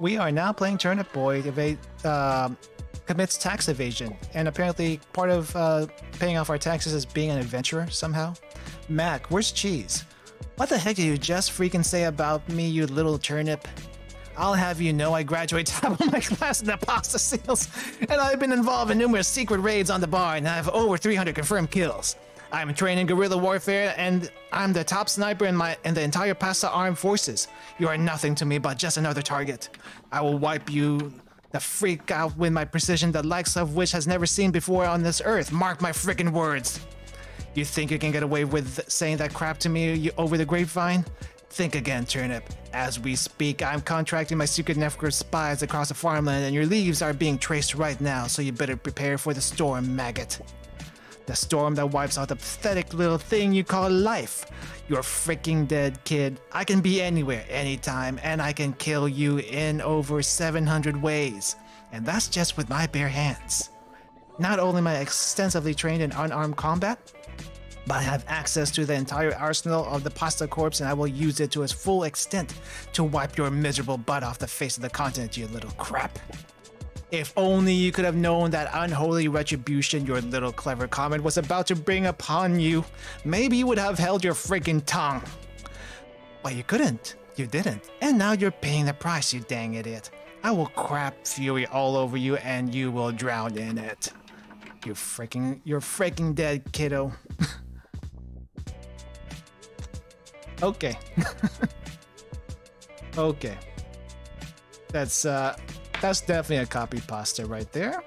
We are now playing Turnip Boy evade, um commits tax evasion, and apparently part of uh, paying off our taxes is being an adventurer somehow. Mac, where's Cheese? What the heck did you just freaking say about me, you little turnip? I'll have you know I graduate top of my class in the Pasta Seals, and I've been involved in numerous secret raids on the bar, and I have over 300 confirmed kills. I'm trained in guerrilla warfare, and I'm the top sniper in my in the entire Pasta armed forces. You are nothing to me but just another target. I will wipe you the freak out with my precision, the likes of which has never seen before on this earth. Mark my freaking words. You think you can get away with saying that crap to me you- over the grapevine? Think again, Turnip. As we speak, I'm contracting my secret network spies across the farmland, and your leaves are being traced right now, so you better prepare for the storm, maggot. The storm that wipes out the pathetic little thing you call life. You're freaking dead, kid. I can be anywhere, anytime, and I can kill you in over 700 ways. And that's just with my bare hands. Not only am I extensively trained in unarmed combat, but I have access to the entire arsenal of the Pasta Corps and I will use it to its full extent to wipe your miserable butt off the face of the continent, you little crap. If only you could have known that unholy retribution your little clever comment was about to bring upon you, maybe you would have held your freaking tongue. But you couldn't. You didn't. And now you're paying the price, you dang idiot. I will crap fury all over you and you will drown in it. You freaking, you're freaking dead, kiddo. okay. okay. That's, uh, that's definitely a copy pasta right there.